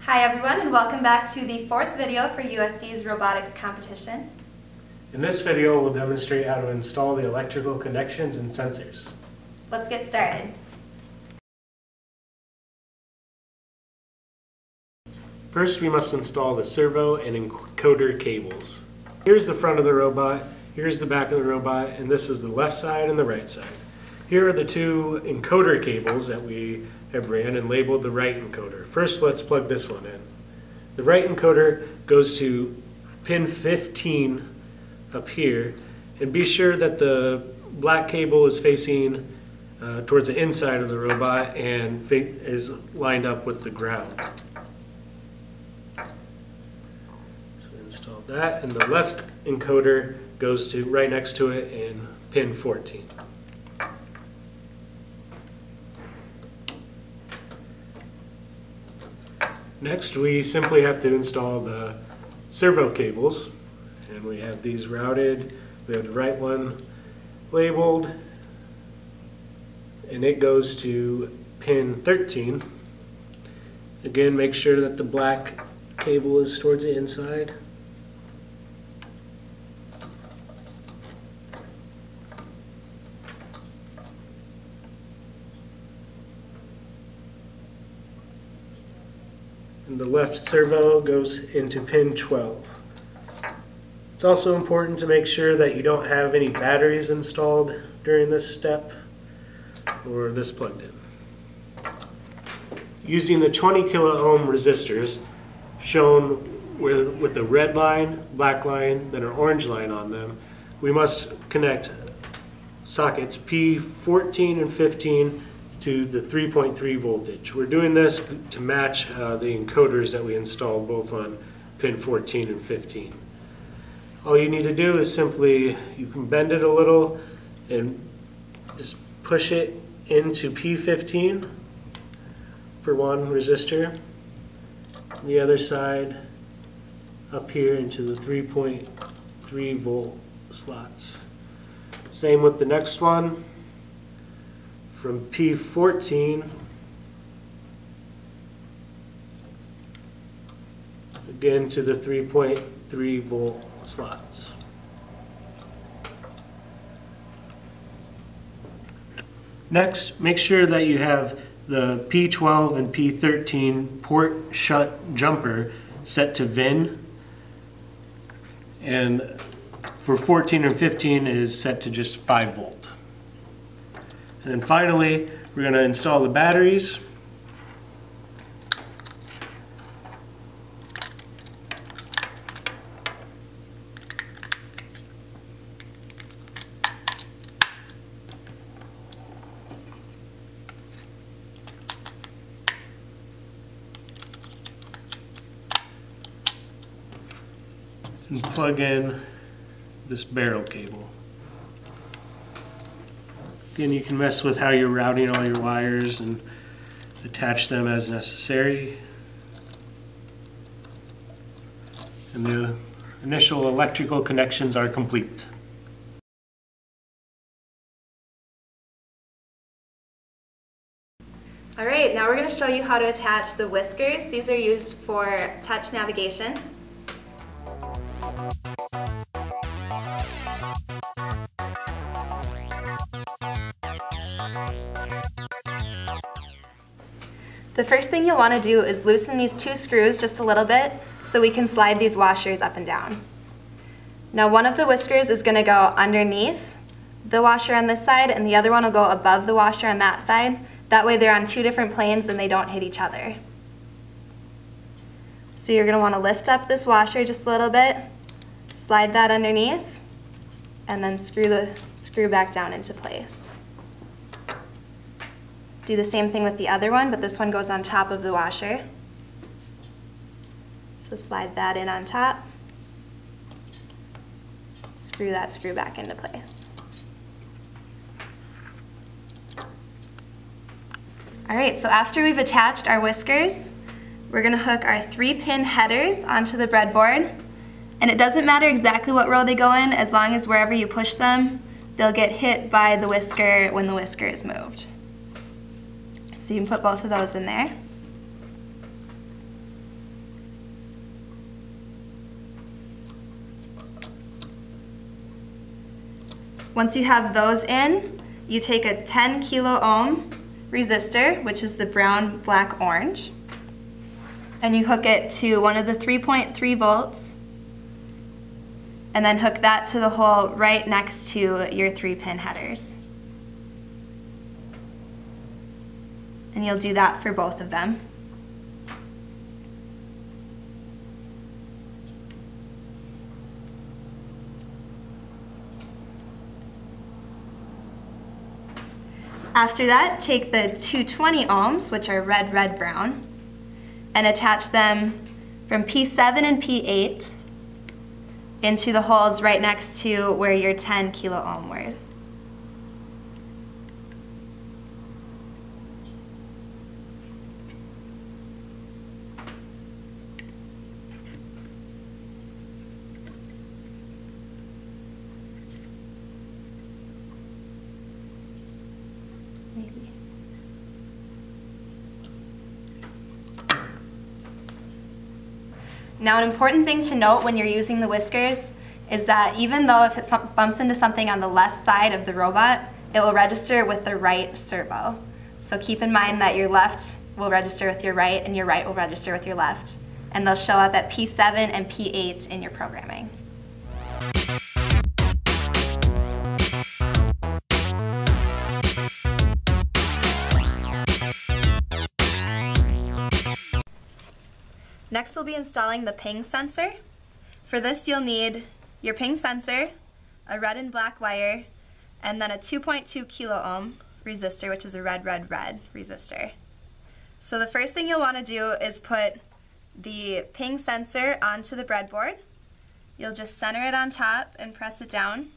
Hi everyone and welcome back to the fourth video for USD's robotics competition. In this video, we'll demonstrate how to install the electrical connections and sensors. Let's get started. First, we must install the servo and encoder cables. Here's the front of the robot, here's the back of the robot, and this is the left side and the right side. Here are the two encoder cables that we have ran and labeled the right encoder. First, let's plug this one in. The right encoder goes to pin 15 up here, and be sure that the black cable is facing uh, towards the inside of the robot and is lined up with the ground. So install that, and the left encoder goes to right next to it in pin 14. Next, we simply have to install the servo cables, and we have these routed. We have the right one labeled, and it goes to pin 13. Again, make sure that the black cable is towards the inside. And the left servo goes into pin 12. It's also important to make sure that you don't have any batteries installed during this step or this plugged in. Using the 20 kilo ohm resistors shown with, the red line, black line, then an orange line on them, we must connect sockets P14 and 15 to the 3.3 voltage. We're doing this to match uh, the encoders that we installed both on pin 14 and 15. All you need to do is simply, you can bend it a little and just push it into P15 for one resistor. The other side up here into the 3.3 volt slots. Same with the next one from P14 again to the 3.3 volt slots. Next, make sure that you have the P12 and P13 port shut jumper set to VIN and for 14 and 15 is set to just 5 volt. And then finally, we're going to install the batteries. and plug in this barrel cable. Again, you can mess with how you're routing all your wires and attach them as necessary. And the initial electrical connections are complete. All right, now we're going to show you how to attach the whiskers. These are used for touch navigation. The first thing you'll want to do is loosen these two screws just a little bit so we can slide these washers up and down. Now one of the whiskers is going to go underneath the washer on this side and the other one will go above the washer on that side. That way they're on two different planes and they don't hit each other. So you're going to want to lift up this washer just a little bit, slide that underneath, and then screw the screw back down into place. Do the same thing with the other one, but this one goes on top of the washer. So slide that in on top. Screw that screw back into place. All right, so after we've attached our whiskers, we're gonna hook our three pin headers onto the breadboard. And it doesn't matter exactly what row they go in, as long as wherever you push them, they'll get hit by the whisker when the whisker is moved. So you can put both of those in there. Once you have those in, you take a 10 kilo ohm resistor, which is the brown, black, orange, and you hook it to one of the 3.3 volts, and then hook that to the hole right next to your three pin headers. And you'll do that for both of them. After that, take the 220 ohms, which are red, red, brown, and attach them from P7 and P8 into the holes right next to where your 10 kilo ohm were. Now an important thing to note when you're using the whiskers is that even though if it bumps into something on the left side of the robot, it will register with the right servo. So keep in mind that your left will register with your right and your right will register with your left. And they'll show up at P7 and P8 in your programming. Next we'll be installing the ping sensor. For this you'll need your ping sensor, a red and black wire, and then a 2.2 kilo ohm resistor, which is a red, red, red resistor. So the first thing you'll want to do is put the ping sensor onto the breadboard. You'll just center it on top and press it down.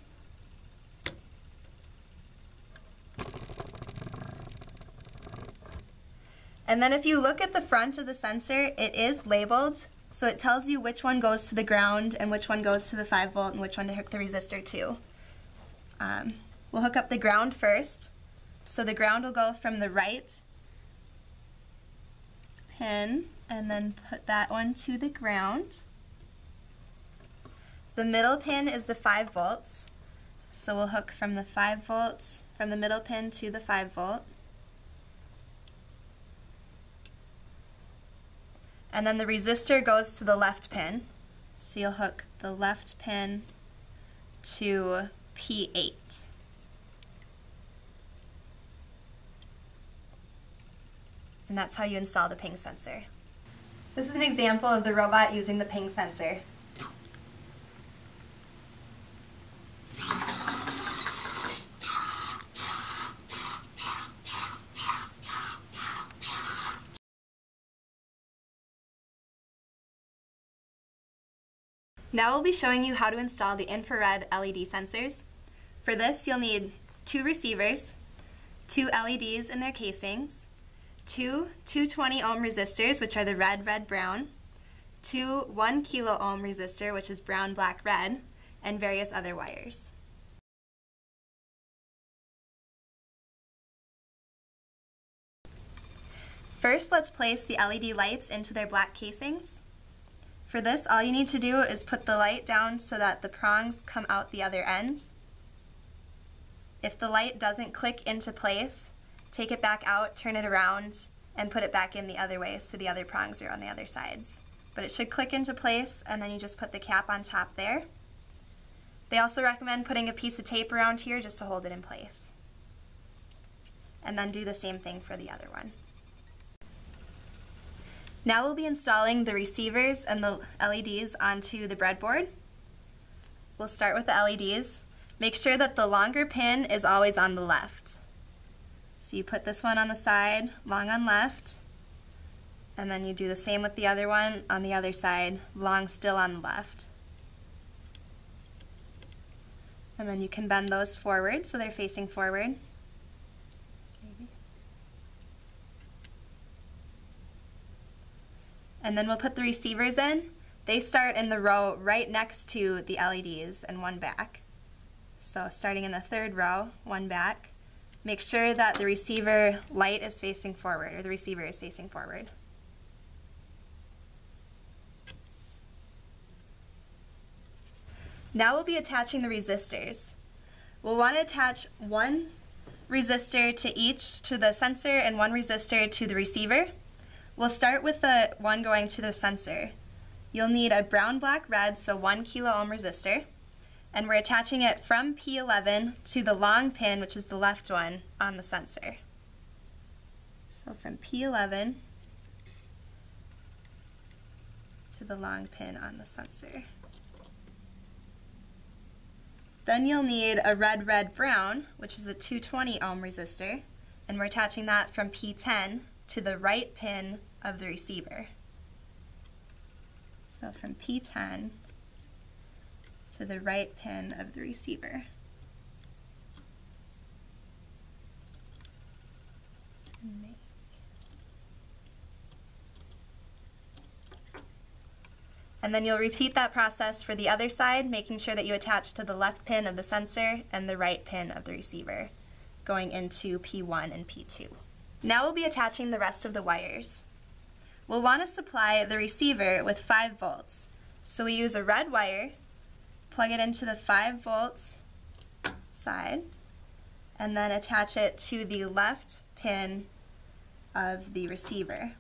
And then if you look at the front of the sensor, it is labeled, so it tells you which one goes to the ground and which one goes to the 5 volt and which one to hook the resistor to. Um, we'll hook up the ground first. So the ground will go from the right pin and then put that one to the ground. The middle pin is the 5 volts. So we'll hook from the 5 volts, from the middle pin to the 5 volt. And then the resistor goes to the left pin. So you'll hook the left pin to P8. And that's how you install the ping sensor. This is an example of the robot using the ping sensor. Now we'll be showing you how to install the infrared LED sensors. For this, you'll need two receivers, two LEDs in their casings, two 220 ohm resistors, which are the red, red, brown, two 1 kilo ohm resistor, which is brown, black, red, and various other wires. First, let's place the LED lights into their black casings. For this, all you need to do is put the light down so that the prongs come out the other end. If the light doesn't click into place, take it back out, turn it around, and put it back in the other way so the other prongs are on the other sides. But it should click into place and then you just put the cap on top there. They also recommend putting a piece of tape around here just to hold it in place. And then do the same thing for the other one. Now we'll be installing the receivers and the LEDs onto the breadboard. We'll start with the LEDs. Make sure that the longer pin is always on the left. So you put this one on the side, long on left, and then you do the same with the other one on the other side, long still on the left. And then you can bend those forward so they're facing forward. And then we'll put the receivers in. They start in the row right next to the LEDs and one back. So starting in the third row, one back, make sure that the receiver light is facing forward, or the receiver is facing forward. Now we'll be attaching the resistors. We'll want to attach one resistor to each, to the sensor, and one resistor to the receiver. We'll start with the one going to the sensor. You'll need a brown, black, red, so one kilo ohm resistor, and we're attaching it from P11 to the long pin, which is the left one, on the sensor. So from P11 to the long pin on the sensor. Then you'll need a red, red, brown, which is the 220 ohm resistor, and we're attaching that from P10 to the right pin of the receiver. So from P10 to the right pin of the receiver. And then you'll repeat that process for the other side, making sure that you attach to the left pin of the sensor and the right pin of the receiver, going into P1 and P2. Now we'll be attaching the rest of the wires. We'll want to supply the receiver with 5 volts. So we use a red wire, plug it into the 5 volts side, and then attach it to the left pin of the receiver.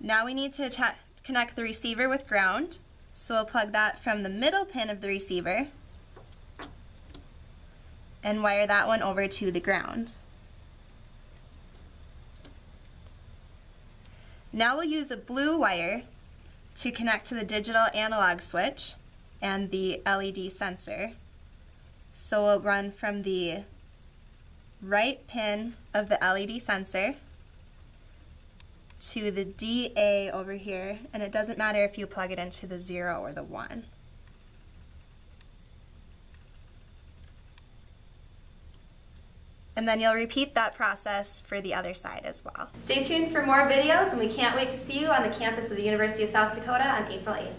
Now we need to connect the receiver with ground. So we'll plug that from the middle pin of the receiver and wire that one over to the ground. Now we'll use a blue wire to connect to the digital analog switch and the LED sensor. So we'll run from the right pin of the LED sensor to the DA over here, and it doesn't matter if you plug it into the 0 or the 1. And then you'll repeat that process for the other side as well. Stay tuned for more videos and we can't wait to see you on the campus of the University of South Dakota on April 8th.